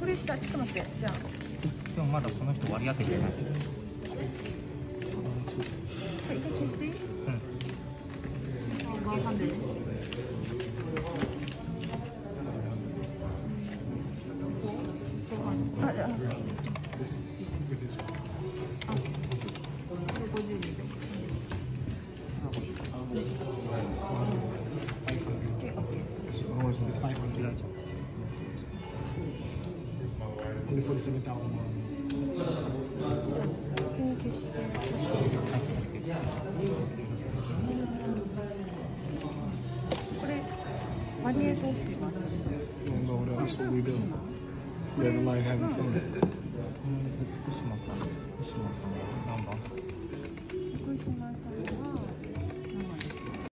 これした。ちょっと待って。じゃあ。でもまだこの人割り当ててない。ああ It's ours, it's 500. Only 47,000 Why do you I don't know what else we do. Living life, having fun.